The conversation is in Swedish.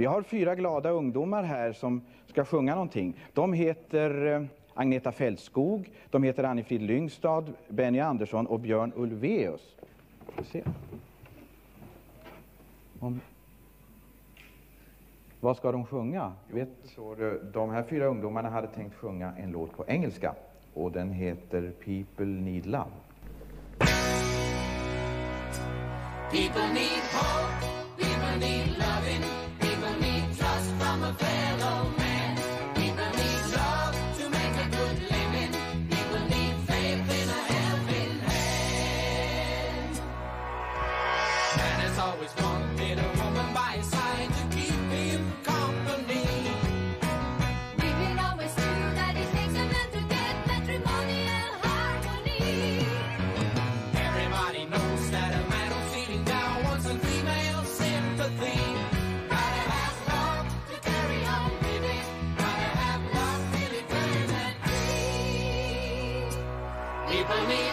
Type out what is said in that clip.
Vi har fyra glada ungdomar här som ska sjunga någonting. De heter eh, Agneta Fältskog, de heter Annifrid Lyngstad, Benny Andersson och Björn Ulvaeus. Se. Om... Vad ska de sjunga? Vet... Så, de här fyra ungdomarna hade tänkt sjunga en låt på engelska och den heter People Need Love. People need hope, always wanted a woman by his side to keep him company. We always that it takes a man to get matrimonial harmony. Everybody knows that a man down wants female sympathy. Gotta have love to carry on living. Gotta have love. People need.